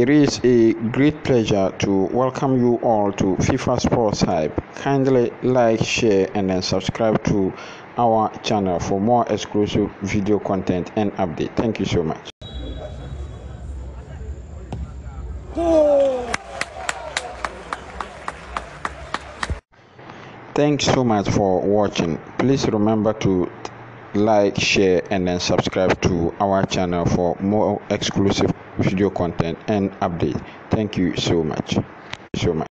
It is a great pleasure to welcome you all to FIFA Sports Hype. Kindly like, share, and then subscribe to our channel for more exclusive video content and update. Thank you so much. Thanks so much for watching. Please remember to like, share, and then subscribe to our channel for more exclusive video content and update. Thank you so much. So much.